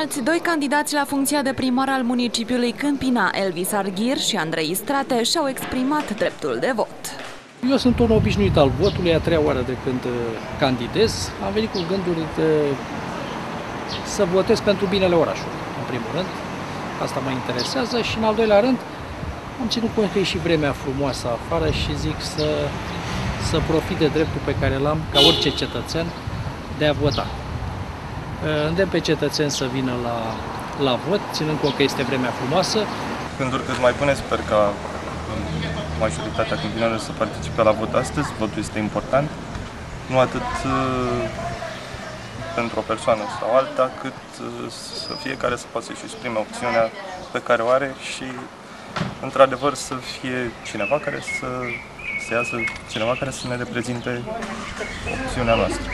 Alți doi candidați la funcția de primar al municipiului Câmpina, Elvis Arghir și Andrei Strate, și-au exprimat dreptul de vot. Eu sunt un obișnuit al votului, a treia oară de când uh, candidez. Am venit cu gânduri de să votez pentru binele orașului, în primul rând. Asta mă interesează și, în al doilea rând, am ținut cont că e și vremea frumoasă afară și zic să, să profit de dreptul pe care l-am, ca orice cetățean, de a vota. Îndemn pe cetățeni să vină la, la vot, ținând cont că este vremea frumoasă. Gânduri cât mai bune, sper ca majoritatea câmpinilor să participe la vot astăzi. Votul este important, nu atât uh, pentru o persoană sau alta, cât uh, să fiecare să poată să-și exprime opțiunea pe care o are și într-adevăr să fie cineva care să, să iasă, cineva care să ne reprezinte opțiunea noastră.